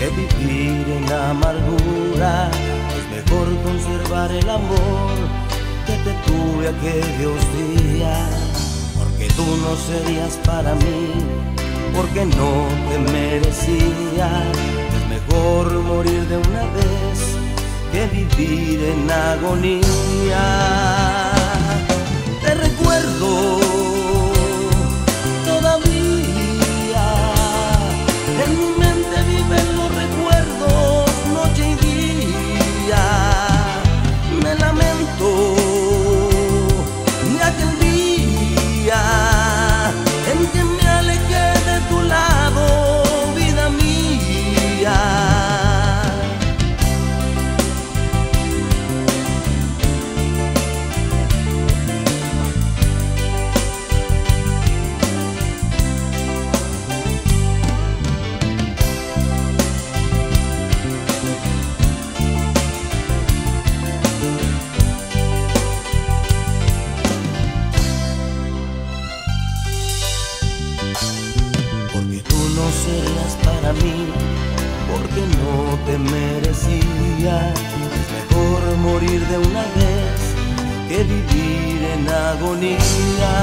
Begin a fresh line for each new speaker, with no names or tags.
que vivir en amargura. Es mejor conservar el amor que te tuve aquellos días. Porque tú no serías para mí, porque no te merecía. Es mejor morir de una vez que vivir en agonía. Te recuerdo porque no te merecía. Es mejor morir de una vez que vivir en agonía.